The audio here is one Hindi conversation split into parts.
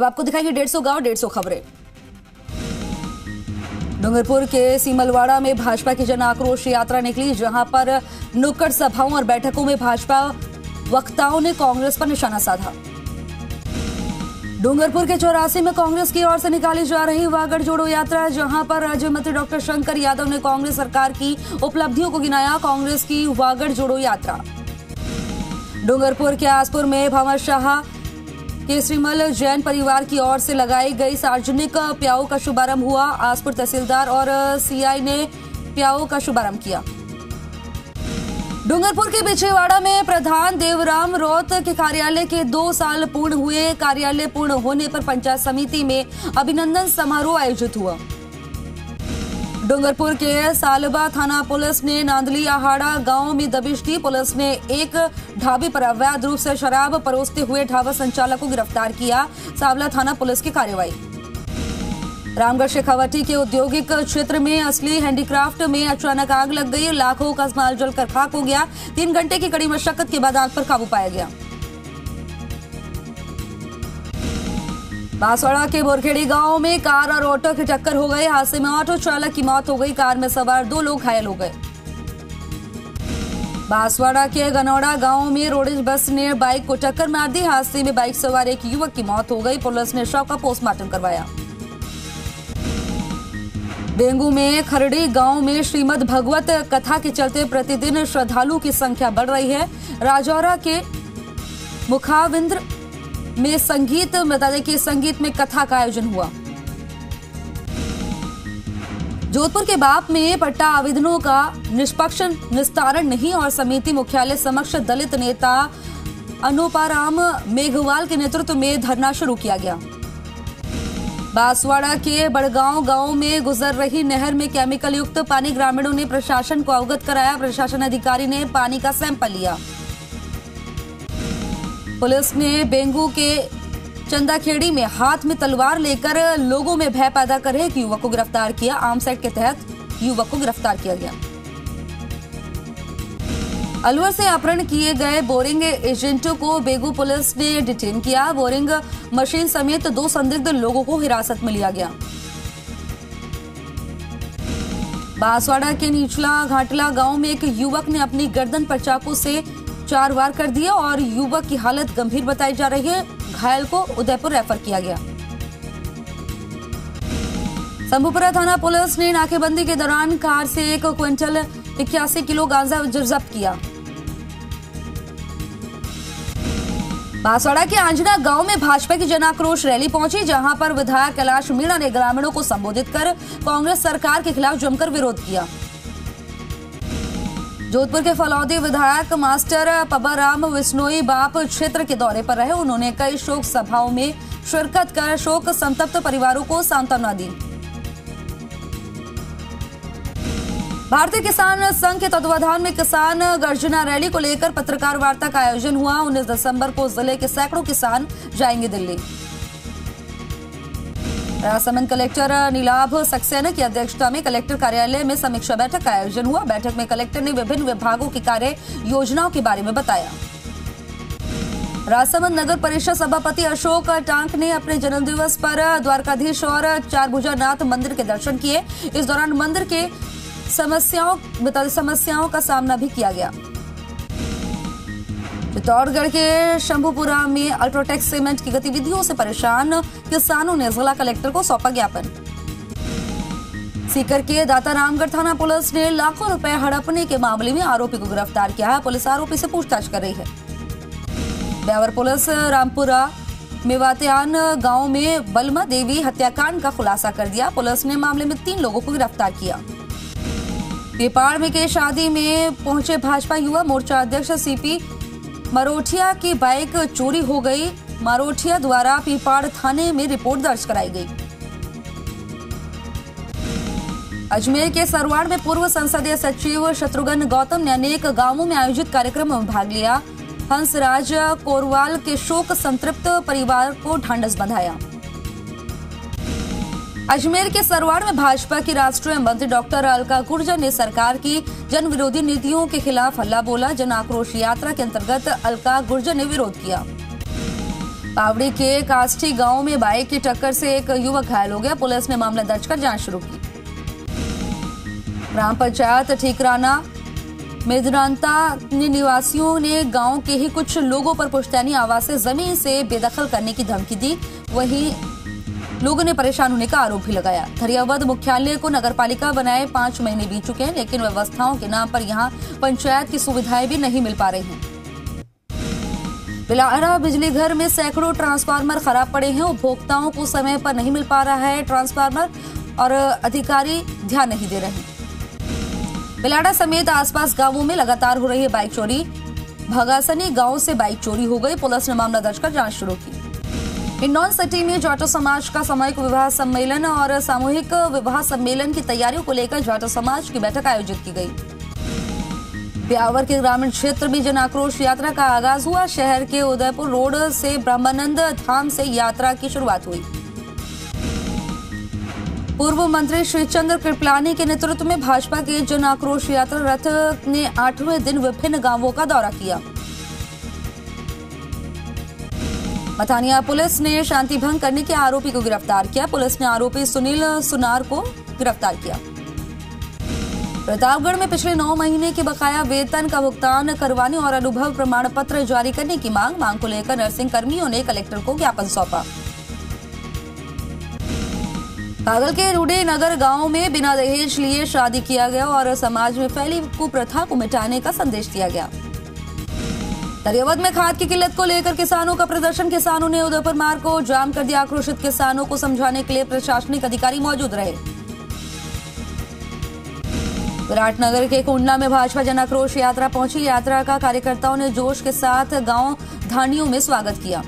अब आपको दिखाएँगे डेढ़ सौ गाँव, डेढ़ सौ खबरें। डूंगरपुर के सीमलवाड़ा में भाजपा की जन आक्रोश यात्रा निकली, जहाँ पर नुक्कड़ सभाओं और बैठकों में भाजपा वक्ताओं ने कांग्रेस पर निशाना साधा। डूंगरपुर के चौरासी में कांग्रेस की ओर से निकाली जा रही वागड़ जोड़ो यात्रा, जहाँ पर राज्य मंत्री डॉक्टर शंकर यादव ने कांग्रेस सरकार की उपलब्धियों को गिनाया, कांग्रेस की वागड़ जोड़ो यात्रा। डूंगरपुर के आसपुर में भंवर शाह केसरीमल जैन परिवार की ओर से लगाई गई सार्वजनिक प्याऊ का शुभारंभ हुआ। आसपुर तहसीलदार और सीआई ने प्याऊ का शुभारंभ किया। डूंगरपुर के बिछेवाड़ा में प्रधान देवराम रौत के कार्यालय के दो साल पूर्ण हुए। कार्यालय पूर्ण होने पर पंचायत समिति में अभिनंदन समारोह आयोजित हुआ। डूंगरपुर के सालबा थाना पुलिस ने नांदली आहाड़ा गाँव में दबिश दी। पुलिस ने एक ढाबे पर अवैध रूप से शराब परोसते हुए ढाबा संचालक को गिरफ़्तार किया। सावला थाना पुलिस की कार्रवाई रामगढ़ शेखावटी के औद्योगिक क्षेत्र में असली हैंडीक्राफ्ट में अचानक आग लग गई। लाखों का माल जलकर खाक हो गया। तीन घंटे की कड़ी मशक्कत के बाद आग पर काबू पाया गया। बांसवाड़ा के बोरखेड़ी गाँव में कार और ऑटो की टक्कर हो गई हादसे में ऑटो चालक की मौत हो गई। कार में सवार दो लोग घायल हो गए। बांसवाड़ा के गनौड़ा गाँव में रोडेज बस ने बाइक को टक्कर मार दी। हादसे में बाइक सवार एक युवक की मौत हो गई। पुलिस ने शव का पोस्टमार्टम करवाया। डेंगू में खरड़ी गाँव में श्रीमद भगवत कथा के चलते प्रतिदिन श्रद्धालु की संख्या बढ़ रही है। राजौरा के मुखाविंद्र में संगीत, बता दें कि संगीत में कथा का आयोजन हुआ। जोधपुर के बाप में पट्टा आवेदनों का निष्पक्ष, निस्तारण नहीं और समिति मुख्यालय समक्ष दलित नेता अनुपाराम मेघवाल के नेतृत्व में धरना शुरू किया गया। बांसवाड़ा के बड़गांव गाँव में गुजर रही नहर में केमिकल युक्त पानी ग्रामीणों ने प्रशासन को अवगत कराया। प्रशासन अधिकारी ने पानी का सैंपल लिया। पुलिस ने बेंगू के चंदाखेड़ी में हाथ में तलवार लेकर लोगों में भय पैदा कर एक युवक को गिरफ़्तार किया। आर्म्स एक्ट के तहत युवक को गिरफ़्तार किया गया। अलवर से अपहरण किए गए बोरिंग एजेंटों को बेगू पुलिस ने डिटेन किया। बोरिंग मशीन समेत दो संदिग्ध लोगों को हिरासत में लिया गया। बांसवाड़ा के निचला घाटला गाँव में एक युवक ने अपनी गर्दन पर चाकू से चार वार कर दिया और युवक की हालत गंभीर बताई जा रही है। घायल को उदयपुर रेफर किया गया। शंभुपुरा थाना पुलिस ने नाकेबंदी के दौरान कार से एक क्विंटल इक्यासी किलो गांजा जब्त किया। बांसवाड़ा के आंजना गाँव में भाजपा की जन आक्रोश रैली पहुँची, जहाँ पर विधायक कैलाश मीणा ने ग्रामीणों को संबोधित कर कांग्रेस सरकार के खिलाफ जमकर विरोध किया। जोधपुर के फलौदी विधायक मास्टर पबाराम विश्नोई बाप क्षेत्र के दौरे पर रहे। उन्होंने कई शोक सभाओं में शिरकत कर शोक संतप्त परिवारों को सांत्वना दी। भारतीय किसान संघ के तत्वाधान में किसान गर्जना रैली को लेकर पत्रकार वार्ता का आयोजन हुआ। उन्नीस दिसंबर को ज़िले के सैकड़ों किसान जाएँगे दिल्ली। राजसमंद कलेक्टर नीलाभ सक्सेना की अध्यक्षता में कलेक्टर कार्यालय में समीक्षा बैठक का आयोजन हुआ। बैठक में कलेक्टर ने विभिन्न विभागों की कार्य योजनाओं के बारे में बताया। राजसमंद नगर परिषद सभापति अशोक टांक ने अपने जन्मदिवस पर द्वारकाधीश और चारभुजानाथ मंदिर के दर्शन किए। इस दौरान मंदिर के समस्याओं समस्याओं का सामना भी किया गया। चित्तौड़गढ़ के शंभुपुरा में अल्ट्राटेक सीमेंट की गतिविधियों से परेशान किसानों ने जिला कलेक्टर को सौंपा ज्ञापन। सीकर के दाता रामगढ़ थाना पुलिस ने लाखों रुपए हड़पने के मामले में आरोपी को गिरफ़्तार किया है। पुलिस आरोपी से पूछताछ कर रही है। ब्यावर पुलिस रामपुरा, मेवात्यान गाँव में बलमा देवी हत्याकांड का खुलासा कर दिया। पुलिस ने मामले में तीन लोगों को गिरफ़्तार किया। नेपाल में के शादी में पहुँचे भाजपा युवा मोर्चा अध्यक्ष सीपी मरोठिया की बाइक चोरी हो गई। मरोठिया द्वारा पीपाड़ थाने में रिपोर्ट दर्ज कराई गई। अजमेर के सरवाड़ में पूर्व संसदीय सचिव शत्रुघ्न गौतम ने अनेक गाँवों में आयोजित कार्यक्रम में भाग लिया। हंसराज कोरवाल के शोक संतृप्त परिवार को ढांढस बंधाया। अजमेर के सरवाड़ में भाजपा की राष्ट्रीय मंत्री डॉक्टर अलका गुर्जर ने सरकार की जन विरोधी नीतियों के खिलाफ हल्ला बोला। जन आक्रोश यात्रा के अंतर्गत अलका गुर्जर ने विरोध किया। पावड़ी के कास्ठी गाँव में बाइक की टक्कर से एक युवक घायल हो गया। पुलिस ने मामला दर्ज कर जाँच शुरू की। ग्राम पंचायत ठीकराना मेदरांता निवासियों ने गाँव के ही कुछ लोगों पर पुश्तैनी आवाज़ से ज़मीन से बेदखल करने की धमकी दी। वहीं लोगों ने परेशान होने का आरोप भी लगाया। धरियावद मुख्यालय को नगरपालिका बनाए पाँच महीने बीत चुके हैं, लेकिन व्यवस्थाओं के नाम पर यहाँ पंचायत की सुविधाएँ भी नहीं मिल पा रही हैं। बिलारा बिजली घर में सैकड़ों ट्रांसफार्मर खराब पड़े हैं। उपभोक्ताओं को समय पर नहीं मिल पा रहा है ट्रांसफार्मर और अधिकारी ध्यान नहीं दे रहे। बिलाड़ा समेत आसपास गाँवों में लगातार हो रही है बाइक चोरी। भगासनी गाँव से बाइक चोरी हो गई। पुलिस ने मामला दर्ज कर जाँच शुरू की। हिंडौन सिटी में जाटो समाज का सामूहिक विवाह सम्मेलन और सामूहिक विवाह सम्मेलन की तैयारियों को लेकर जाटो समाज की बैठक आयोजित की गई। ब्यावर के ग्रामीण क्षेत्र में जन आक्रोश यात्रा का आगाज़ हुआ। शहर के उदयपुर रोड से ब्रह्मानंद धाम से यात्रा की शुरुआत हुई। पूर्व मंत्री श्री चंद्र कृपलानी के नेतृत्व में भाजपा के जन आक्रोश यात्रा रथ ने आठवें दिन विभिन्न गाँवों का दौरा किया। मथानिया पुलिस ने शांति भंग करने के आरोपी को गिरफ़्तार किया। पुलिस ने आरोपी सुनील सुनार को गिरफ़्तार किया। प्रतापगढ़ में पिछले नौ महीने के बकाया वेतन का भुगतान करवाने और अनुभव प्रमाण पत्र जारी करने की मांग मांग को लेकर नर्सिंग कर्मियों ने कलेक्टर को ज्ञापन सौंपा। कागल के रूडे नगर गाँव में बिना दहेज लिए शादी किया गया और समाज में फैली कुप्रथा को मिटाने का संदेश दिया गया। दरियावद में खाद की किल्लत को लेकर किसानों का प्रदर्शन। किसानों ने उदयपुर मार्ग को जाम कर दिया। आक्रोशित किसानों को समझाने के लिए प्रशासनिक अधिकारी मौजूद रहे। विराटनगर के कुंडला में भाजपा जन आक्रोश यात्रा पहुँची। यात्रा का कार्यकर्ताओं ने जोश के साथ गाँव धानियों में स्वागत किया।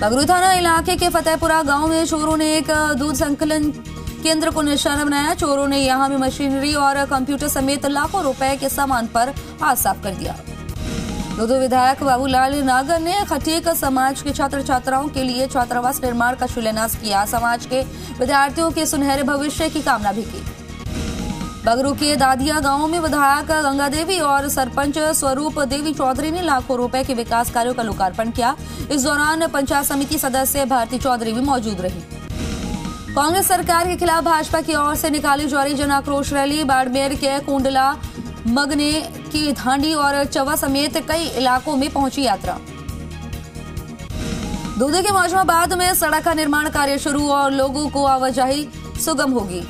बगरू थाना इलाके के फतेहपुरा गाँव में चोरों ने एक दूध संकलन केंद्र को निशाना बनाया। चोरों ने यहाँ भी मशीनरी और कंप्यूटर समेत लाखों रुपए के सामान पर हाथ साफ़ कर दिया। दूध विधायक बाबूलाल नागर ने खटीक समाज के छात्र छात्राओं के लिए छात्रावास निर्माण का शिलान्यास किया। समाज के विद्यार्थियों के सुनहरे भविष्य की कामना भी की। बगरू के दादिया गाँव में विधायक गंगा देवी और सरपंच स्वरूप देवी चौधरी ने लाखों रुपए के विकास कार्यों का लोकार्पण किया। इस दौरान पंचायत समिति सदस्य भारती चौधरी भी मौजूद रही। कांग्रेस सरकार के खिलाफ भाजपा की ओर से निकाली जा रही जन आक्रोश रैली। बाड़मेर के कुंडला, मगने की धांडी और चवा समेत कई इलाकों में पहुँची यात्रा। दूधे के मौजमाबाद में सड़क का निर्माण कार्य शुरू और लोगों को आवाजाही सुगम होगी।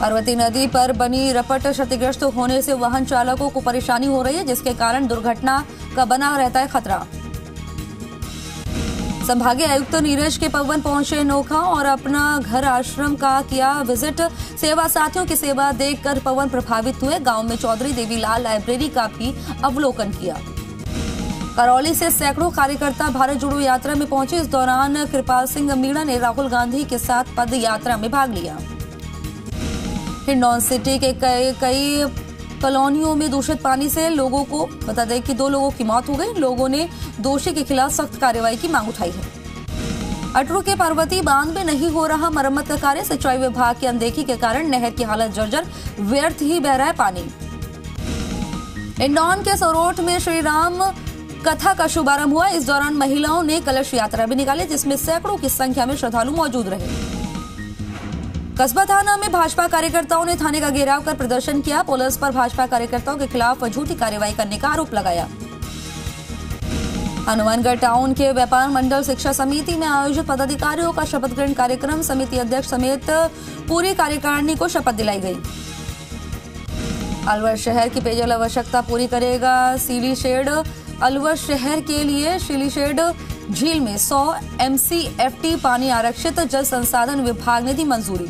पार्वती नदी पर बनी रपट क्षतिग्रस्त होने से वाहन चालकों को परेशानी हो रही है, जिसके कारण दुर्घटना का बना रहता है खतरा। संभागीय आयुक्त नीरज के पवन पहुँचे नोखा और अपना घर आश्रम का किया विज़िट। सेवा साथियों की सेवा देखकर पवन प्रभावित हुए। गाँव में चौधरी देवीलाल लाइब्रेरी का भी अवलोकन किया। करौली से सैकड़ों कार्यकर्ता भारत जोड़ो यात्रा में पहुँचे। इस दौरान कृपाल सिंह मीणा ने राहुल गांधी के साथ पद यात्रा में भाग लिया। हिंडौन सिटी के कई कई कॉलोनियों में दूषित पानी से लोगों को बता दें कि दो लोगों की मौत हो गई। लोगों ने दोषी के खिलाफ सख्त कार्रवाई की मांग उठाई है। अटरू के पार्वती बाँध में नहीं हो रहा मरम्मत का कार्य। सिंचाई विभाग की अनदेखी के कारण नहर की हालत जर्जर, व्यर्थ ही बह रहा है पानी। इंदौर के सरोठ में श्री राम कथा का शुभारंभ हुआ। इस दौरान महिलाओं ने कलश यात्रा भी निकाली, जिसमें सैकड़ों की संख्या में श्रद्धालु मौजूद रहे। कस्बा थाना में भाजपा कार्यकर्ताओं ने थाने का घेराव कर प्रदर्शन किया। पुलिस पर भाजपा कार्यकर्ताओं के खिलाफ झूठी कार्रवाई करने का आरोप लगाया। हनुमानगढ़ टाउन के व्यापार मंडल शिक्षा समिति में आयोजित पदाधिकारियों का शपथ ग्रहण कार्यक्रम समिति अध्यक्ष समेत पूरी कार्यकारिणी को शपथ दिलाई गई। अलवर शहर की पेयजल आवश्यकता पूरी करेगा सीली शेड अलवर शहर के लिए शिलीशेड झील में 100 एमसीएफटी पानी आरक्षित जल संसाधन विभाग ने दी मंजूरी।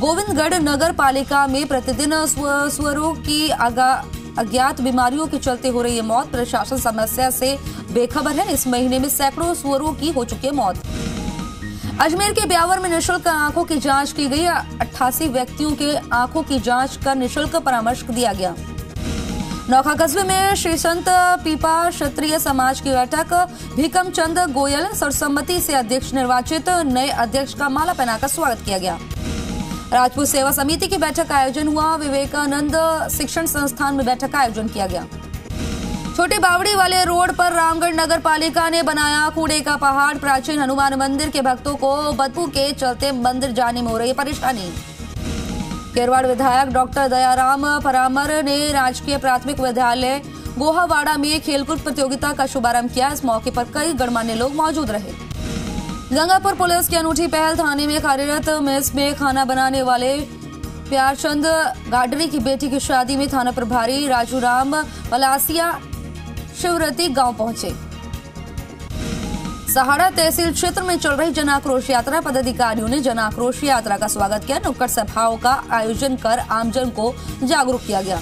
गोविंदगढ़ नगर पालिका में प्रतिदिन स्वरों की अज्ञात बीमारियों के चलते हो रही है मौत। प्रशासन समस्या से बेखबर है। इस महीने में सैकड़ों स्वरों की हो चुकी है मौत। अजमेर के ब्यावर में निशुल्क आँखों की जाँच की गई। अट्ठासी व्यक्तियों के आँखों की जाँच कर निशुल्क परामर्श दिया गया। नौखा कस्बे में श्री संत पीपा क्षत्रिय समाज की बैठक, भीकम चंद गोयल सर्वसम्मति से अध्यक्ष निर्वाचित, नए अध्यक्ष का माला पहनाकर स्वागत किया गया। राजपूत सेवा समिति की बैठक का आयोजन हुआ, विवेकानंद शिक्षण संस्थान में बैठक का आयोजन किया गया। छोटी बावड़ी वाले रोड पर रामगढ़ नगर पालिका ने बनाया कूड़े का पहाड़, प्राचीन हनुमान मंदिर के भक्तों को बदबू के चलते मंदिर जाने में हो रही परेशानी। केरवाड़ विधायक डॉक्टर दयाराम परामर ने राजकीय प्राथमिक विद्यालय गोहावाड़ा में खेलकूद प्रतियोगिता का शुभारंभ किया। इस मौके पर कई गणमान्य लोग मौजूद रहे। गंगापुर पुलिस की अनूठी पहल थाने में कार्यरत मेस में खाना बनाने वाले प्यारचंद गाडरी की बेटी की शादी में थाना प्रभारी राजू राम पलासिया शिवरती गाँव पहुँचे। सहाड़ा तहसील क्षेत्र में चल रही जन आक्रोश यात्रा। पदाधिकारियों ने जन आक्रोश यात्रा का स्वागत किया। नुक्कड़ सभाओं का आयोजन कर आमजन को जागरूक किया गया।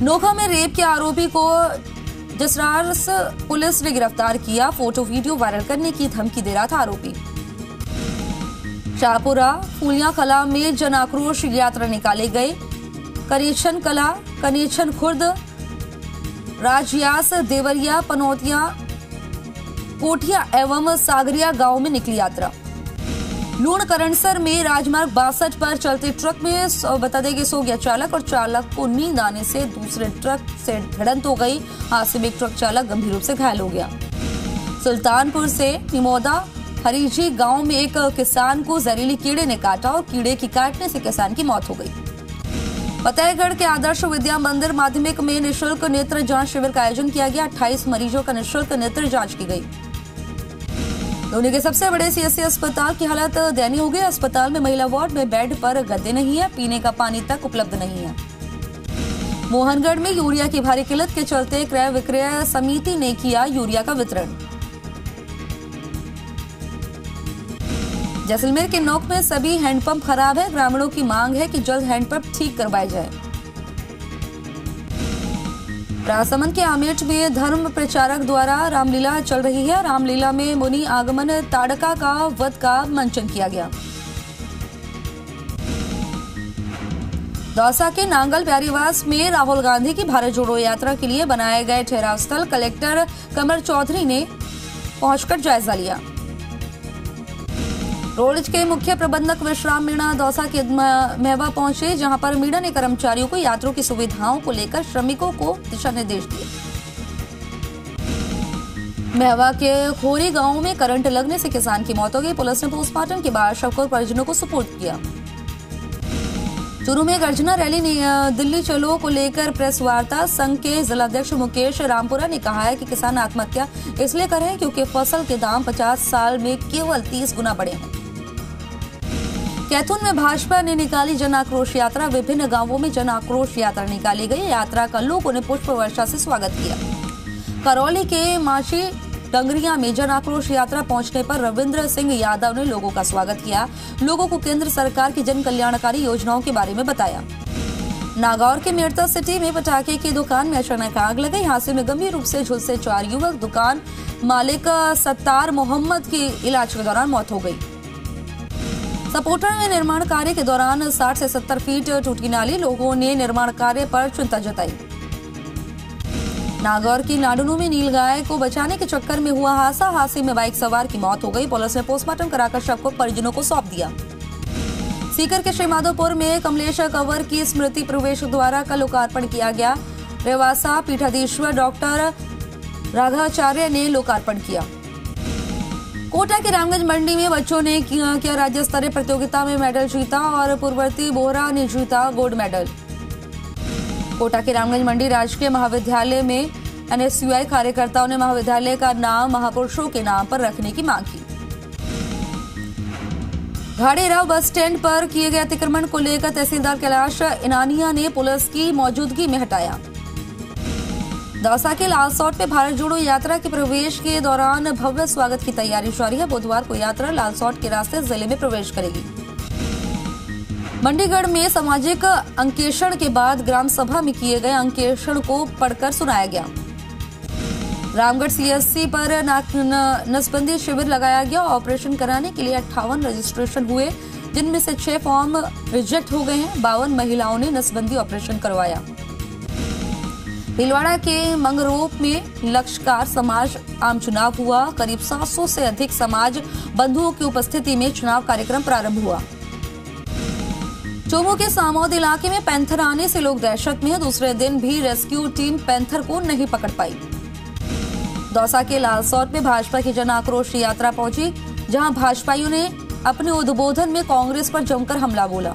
नोखा में रेप के आरोपी को जसरास पुलिस ने गिरफ़्तार किया। फ़ोटो वीडियो वायरल करने की धमकी दे रहा था आरोपी। शाहपुरा फूलिया कला में जन आक्रोश यात्रा निकाले गए। कनीछन कला, कनीछन खुर्द, राजयास देवरिया, पनौतिया कोठिया एवं सागरिया गाँव में निकली यात्रा। लूण करणसर में राजमार्ग बासठ पर चलते ट्रक में बता दें कि सो गया चालक और चालक को नींद आने से दूसरे ट्रक से भिड़ंत हो गई। हादसे में एक ट्रक चालक गंभीर रूप से घायल हो गया। सुल्तानपुर से निमोदा, हरीजी गाँव में एक किसान को जहरीली कीड़े ने काटा और कीड़े की काटने से किसान की मौत हो गई। फतेहगढ़ के आदर्श विद्या मंदिर माध्यमिक में निशुल्क नेत्र जाँच शिविर का आयोजन किया गया। 28 मरीजों का निशुल्क नेत्र जाँच की गई। धोनी के सबसे बड़े सीएससी अस्पताल की हालत दयनीय हो गई। अस्पताल में महिला वार्ड में बेड पर गद्दे नहीं है, पीने का पानी तक उपलब्ध नहीं है। मोहनगढ़ में यूरिया की भारी किल्लत के चलते क्रय विक्रय समिति ने किया यूरिया का वितरण। जैसलमेर के नोक में सभी हैंडपंप खराब है। ग्रामीणों की मांग है कि जल्द हैंडपंप ठीक करवाए जाए। राजसमंद के आमेट में धर्म प्रचारक द्वारा रामलीला चल रही है। रामलीला में मुनि आगमन ताड़का का वध का मंचन किया गया। दौसा के नांगल प्यारीवास में राहुल गांधी की भारत जोड़ो यात्रा के लिए बनाए गए ठहराव स्थल कलेक्टर कमर चौधरी ने पहुंचकर जायजा लिया। रोडज के मुख्य प्रबंधक विश्राम मीणा दौसा के मेहवा पहुँचे, जहाँ पर मीणा ने कर्मचारियों को यात्रियों की सुविधाओं को लेकर श्रमिकों को दिशा निर्देश दिए। मेहवा के खोरी गाँव में करंट लगने से किसान की मौत हो गई। पुलिस ने पोस्टमार्टम के बाद शव को परिजनों को सुपुर्द किया। चूरू में गर्जना रैली ने दिल्ली चलो को लेकर प्रेस वार्ता। संघ के जिलाध्यक्ष मुकेश रामपुरा ने कहा है कि किसान आत्महत्या इसलिए कर रहे हैं क्योंकि फ़सल के दाम 50 साल में केवल 30 गुना बढ़े हैं। कैथून में भाजपा ने निकाली जन आक्रोश यात्रा। विभिन्न गाँवों में जन आक्रोश यात्रा निकाली गई। यात्रा का लोगों ने पुष्प वर्षा से स्वागत किया। करौली के माशी डंगरिया में जन आक्रोश यात्रा पहुँचने पर रविंद्र सिंह यादव ने लोगों का स्वागत किया। लोगों को केंद्र सरकार की जन कल्याणकारी योजनाओं के बारे में बताया। नागौर के मेरता सिटी में पटाखे की दुकान में अचानक आग लगी। हादसे में गंभीर रूप से झुलसे चार युवक। दुकान मालिक सत्तार मोहम्मद की इलाज के दौरान मौत हो गई। सपोर्टर में निर्माण कार्य के दौरान 60 से 70 फीट टूटी नाली लोगों ने निर्माण कार्य पर चिंता जताई। नागौर की नाडुनू में नीलगाय को बचाने के चक्कर में हुआ हादसा। हादसे में बाइक सवार की मौत हो गई। पुलिस ने पोस्टमार्टम कराकर शव को परिजनों को सौंप दिया। सीकर के श्रीमाधोपुर में कमलेश कंवर की स्मृति प्रवेश द्वारा का लोकार्पण किया गया। रेवासा पीठाधीश्वर डॉक्टर राघाचार्य ने लोकार्पण किया। कोटा के रामगंज मंडी में बच्चों ने किया राज्य स्तरीय प्रतियोगिता में मेडल जीता और पूर्ववर्ती बोहरा ने जीता गोल्ड मेडल। कोटा के रामगंज मंडी राजकीय महाविद्यालय में एनएसयूआई कार्यकर्ताओं ने महाविद्यालय का नाम महापुरुषों के नाम पर रखने की मांग की। घाड़ेराव बस स्टैंड पर किए गए अतिक्रमण को लेकर तहसीलदार कैलाश इनानिया ने पुलिस की मौजूदगी में हटाया। दौसा के लालसौट पे भारत जोड़ो यात्रा के प्रवेश के दौरान भव्य स्वागत की तैयारी जारी है। बुधवार को यात्रा लालसौट के रास्ते ज़िले में प्रवेश करेगी। मंडीगढ़ में सामाजिक अंकेषण के बाद ग्राम सभा में किए गए अंकेषण को पढ़कर सुनाया गया। रामगढ़ सीएससी पर नसबंदी शिविर लगाया गया। ऑपरेशन कराने के लिए अट्ठावन रजिस्ट्रेशन हुए, जिनमें से छह फॉर्म रिजेक्ट हो गए हैं। बावन महिलाओं ने नसबंदी ऑपरेशन करवाया। भीलवाड़ा के मंगरोप में लक्षकार समाज आम चुनाव हुआ। करीब 700 से अधिक समाज बंधुओं की उपस्थिति में चुनाव कार्यक्रम प्रारंभ हुआ। चोमू के सामौद इलाके में पैंथर आने से लोग दहशत में दूसरे दिन भी रेस्क्यू टीम पैंथर को नहीं पकड़ पाई। दौसा के लालसौट में भाजपा की जन आक्रोश यात्रा पहुँची, जहाँ भाजपाइयों ने अपने उद्बोधन में कांग्रेस पर जमकर हमला बोला।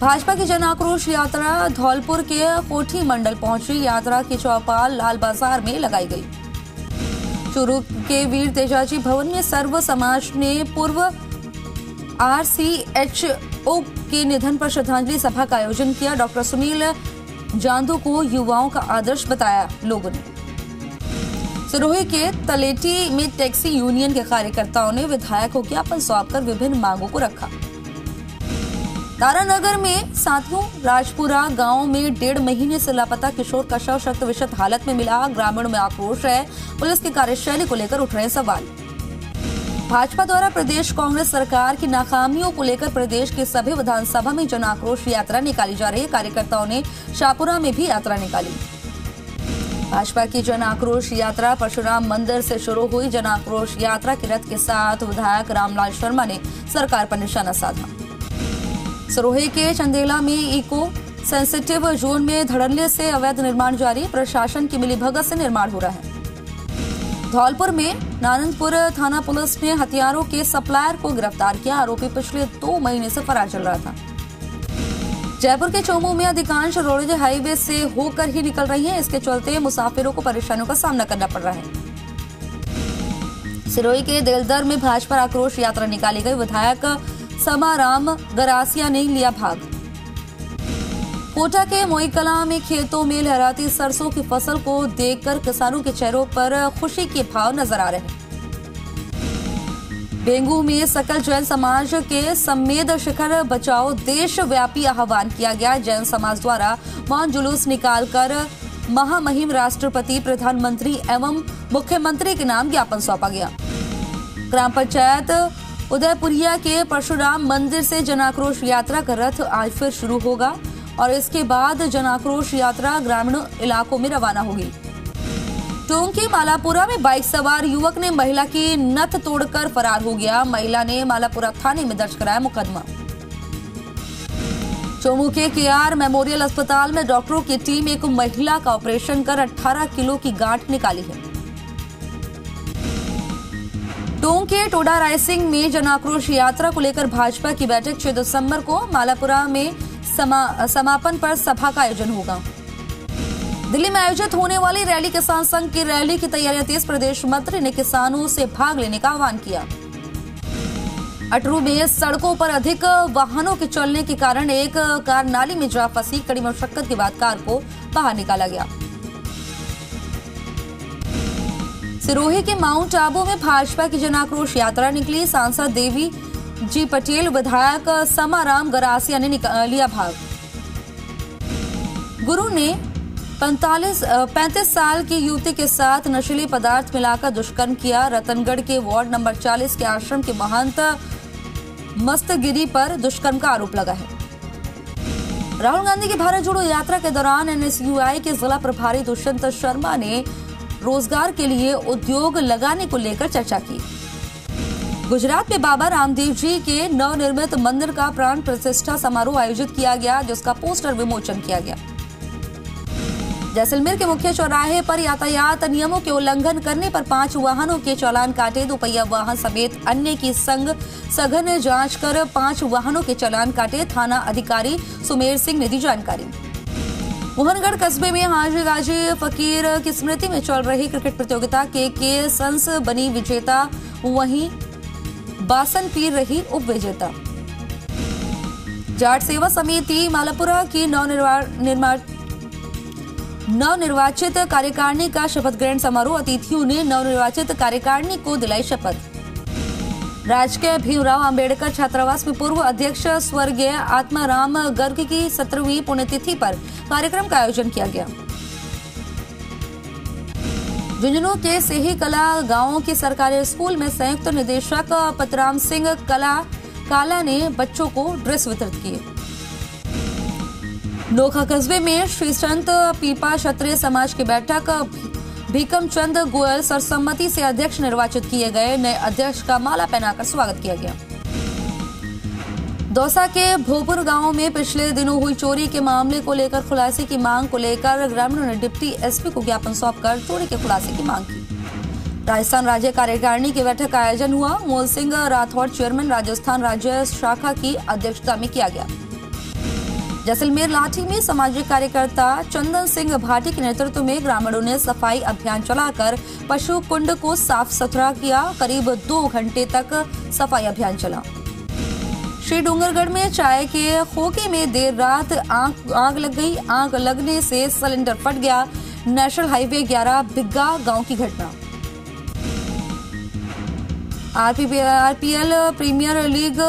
भाजपा की जन आक्रोश यात्रा धौलपुर के कोठी मंडल पहुँची। यात्रा की चौपाल लाल बाज़ार में लगाई गई। चूरू के वीर तेजाजी भवन में सर्व समाज ने पूर्व आरसीएचओ के निधन पर श्रद्धांजलि सभा का आयोजन किया। डॉक्टर सुनील जांदू को युवाओं का आदर्श बताया लोगों ने। सिरोही के तलेटी में टैक्सी यूनियन के कार्यकर्ताओं ने विधायक को ज्ञापन सौंपकर विभिन्न मांगों को रखा। तारानगर में साथियों, राजपुरा गाँव में डेढ़ महीने से लापता किशोर का शव शक्त विशत हालत में मिला। ग्रामीणों में आक्रोश है। पुलिस की कार्यशैली को लेकर उठ रहे सवाल। भाजपा द्वारा प्रदेश कांग्रेस सरकार की नाकामियों को लेकर प्रदेश के सभी विधानसभा में जन आक्रोश यात्रा निकाली जा रही है। कार्यकर्ताओं ने शाहपुरा में भी यात्रा निकाली। भाजपा की जन आक्रोश यात्रा परशुराम मंदिर से शुरू हुई। जन आक्रोश यात्रा के रथ के साथ विधायक रामलाल शर्मा ने सरकार पर निशाना साधा। सरोहे के चंदेला में इको सेंसिटिव जोन में धड़ल्ले से अवैध निर्माण जारी, प्रशासन की मिलीभगत से निर्माण हो रहा है। धौलपुर में नानंदपुर थाना पुलिस ने हथियारों के सप्लायर को गिरफ़्तार किया, आरोपी पिछले दो महीने से फरार चल रहा था। जयपुर के चोमू में अधिकांश रोडें हाईवे से होकर ही निकल रही हैं, इसके चलते मुसाफिरों को परेशानियों का सामना करना पड़ रहा है। सिरोही के देलदर में भाजपा आक्रोश यात्रा निकाली गई, विधायक समाराम, गरासिया ने लिया भाग। कोटा के मोईकला में खेतों में लहराती सरसों की फ़सल को देखकर किसानों के चेहरों पर खुशी के भाव नज़र आ रहे हैं। डेंगू में सकल जैन समाज के सम्मेद शिखर बचाओ देशव्यापी आह्वान किया गया। जैन समाज द्वारा मौन जुलूस निकालकर महामहिम राष्ट्रपति, प्रधानमंत्री एवं मुख्यमंत्री के नाम ज्ञापन सौंपा गया। ग्राम पंचायत उदयपुरिया के परशुराम मंदिर से जनाक्रोश यात्रा का रथ आज फिर शुरू होगा और इसके बाद जनाक्रोश यात्रा ग्रामीण इलाकों में रवाना होगी। टोंक के मालापुरा में बाइक सवार युवक ने महिला की नथ तोड़कर फरार हो गया। महिला ने मालापुरा थाने में दर्ज कराया मुकदमा। चोमू के केआर मेमोरियल अस्पताल में डॉक्टरों की टीम एक महिला का ऑपरेशन कर 18 किलो की गांठ निकाली है। टोंक के टोडा रायसिंह में जन आक्रोश यात्रा को लेकर भाजपा की बैठक छह दिसंबर को मालापुरा में समा, समापन पर सभा का आयोजन होगा। दिल्ली में आयोजित होने वाली रैली किसान संघ की रैली की तैयारियाँ तेज प्रदेश मंत्री ने किसानों से भाग लेने का आह्वान किया। अटरू में सड़कों पर अधिक वाहनों के चलने के कारण एक कार नाली में जा फंसी कड़ी मशक्कत के बाद कार को बाहर निकाला गया। सिरोही के माउंट आबू में भाजपा की जन आक्रोश यात्रा निकली। सांसद देवी जी पटेल, विधायक समाराम गरासिया ने लिया भाग। गुरु ने पैंतालीस पैंतीस साल की युवती के साथ नशीले पदार्थ मिलाकर दुष्कर्म किया। रतनगढ़ के वार्ड नंबर 40 के आश्रम के महंत मस्तगिरी पर दुष्कर्म का आरोप लगा है। राहुल गांधी की भारत जोड़ो यात्रा के दौरान एनएसयूआई के जिला प्रभारी दुष्यंत शर्मा ने रोज़गार के लिए उद्योग लगाने को लेकर चर्चा की। गुजरात में बाबा रामदेव जी के नवनिर्मित मंदिर का प्राण प्रतिष्ठा समारोह आयोजित किया गया, जिसका पोस्टर विमोचन किया गया। जैसलमेर के मुख्य चौराहे पर यातायात नियमों के उल्लंघन करने पर पाँच वाहनों के चालान काटे, दोपहिया वाहन समेत अन्य की संग सघन जाँच कर पाँच वाहनों के चालान काटे। थाना अधिकारी सुमेर सिंह ने दी जानकारी। मोहनगढ़ कस्बे में हाजी गाजी फकीर की स्मृति में चल रही क्रिकेट प्रतियोगिता के के संस बनी विजेता। वहीं बासन पीर रही उप विजेता। जाट सेवा समिति मालापुरा की नवनिर्वाचित कार्यकारिणी का शपथ ग्रहण समारोह। अतिथियों ने नवनिर्वाचित कार्यकारिणी को दिलाई शपथ। राजकीय भीमराव अंबेडकर छात्रावास में पूर्व अध्यक्ष स्वर्गीय आत्माराम गर्ग की सत्रहवीं पुण्यतिथि पर कार्यक्रम का आयोजन किया गया। झुंझुनू के सेही कला गाँव के सरकारी स्कूल में संयुक्त निदेशक पतराम सिंह कला काला ने बच्चों को ड्रेस वितरित किए। नोखा कस्बे में श्री संत पीपा क्षत्रिय समाज की बैठक भीकम चंद गोयल सर्वसम्मति से अध्यक्ष निर्वाचित किए गए नए अध्यक्ष का माला पहनाकर स्वागत किया गया। दौसा के भोपुर गाँव में पिछले दिनों हुई चोरी के मामले को लेकर खुलासे की मांग को लेकर ग्रामीणों ने डिप्टी एसपी को ज्ञापन सौंपकर चोरी के खुलासे की मांग की। राजस्थान राज्य कार्यकारिणी की बैठक का आयोजन हुआ। मोल सिंह राठौड़ चेयरमैन, राजस्थान राज्य शाखा की अध्यक्षता में किया गया। जैसलमेर लाठी में सामाजिक कार्यकर्ता चंदन सिंह भाटी के नेतृत्व में ग्रामीणों ने सफ़ाई अभियान चलाकर पशु कुंड को साफ़ सुथरा किया। करीब दो घंटे तक सफ़ाई अभियान चला। श्री डूंगरगढ़ में चाय के खोके में देर रात आग आग लग गई। आग लगने से सिलेंडर फट गया। नेशनल हाईवे 11 बिग्गा गाँव की घटना। आरपीएल प्रीमियर लीग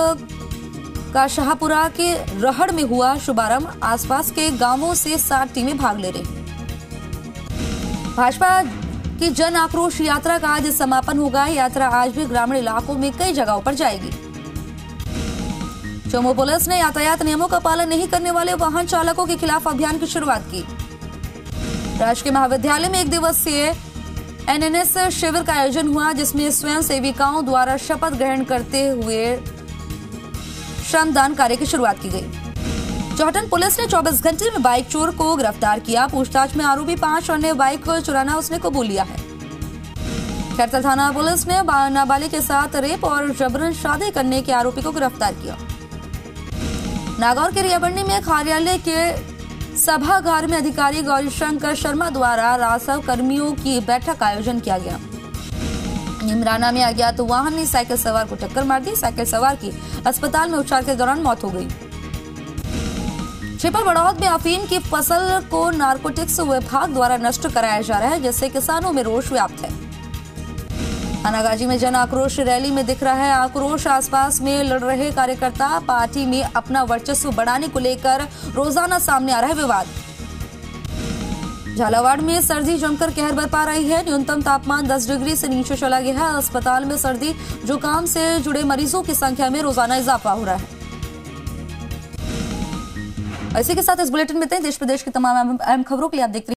का शाहपुरा के रहड़ में हुआ शुभारंभ। आसपास के गाँवों से सात टीमें भाग ले रही। भाजपा की जन आक्रोश यात्रा का आज समापन होगा। यात्रा आज भी ग्रामीण इलाकों में कई जगहों पर जाएगी। चमो पुलिस ने यातायात नियमों का पालन नहीं करने वाले वाहन चालकों के खिलाफ अभियान की शुरुआत की। राजकीय महाविद्यालय में एक दिवसीय एनएनएस शिविर का आयोजन हुआ, जिसमें स्वयं सेविकाओं द्वारा शपथ ग्रहण करते हुए श्रमदान कार्य की शुरुआत की गई। चौहटन पुलिस ने 24 घंटे में बाइक चोर को गिरफ़्तार किया। पूछताछ में आरोपी पाँच अन्य बाइक को चुराना उसने कबूल लिया है। खैरता थाना पुलिस ने नाबालिग के साथ रेप और जबरन शादी करने के आरोपी को गिरफ़्तार किया। नागौर के रियाबंडी में कार्यालय के सभागार में अधिकारी गौरीशंकर शर्मा द्वारा रासव कर्मियों की बैठक का आयोजन किया गया। इमराना में अज्ञात तो वाहन ने साइकिल सवार को टक्कर मार दी। साइकिल सवार की अस्पताल में उपचार के दौरान मौत हो गई। छिपा बड़ौद में अफीम की फ़सल को नार्कोटिक्स विभाग द्वारा नष्ट कराया जा रहा है, जिससे किसानों में रोष व्याप्त है। अनागाजी में जन आक्रोश रैली में दिख रहा है। आक्रोश आसपास में लड़ रहे कार्यकर्ता पार्टी में अपना वर्चस्व बढ़ाने को लेकर रोज़ाना सामने आ रहा है विवाद। झालावाड़ में सर्दी जमकर कहर बरपा रही है। न्यूनतम तापमान 10 डिग्री से नीचे चला गया है। अस्पताल में सर्दी जुकाम से जुड़े मरीजों की संख्या में रोज़ाना इजाफा हो रहा है। इसी के साथ इस बुलेटिन में देश प्रदेश की तमाम अहम खबरों के लिए आप देखते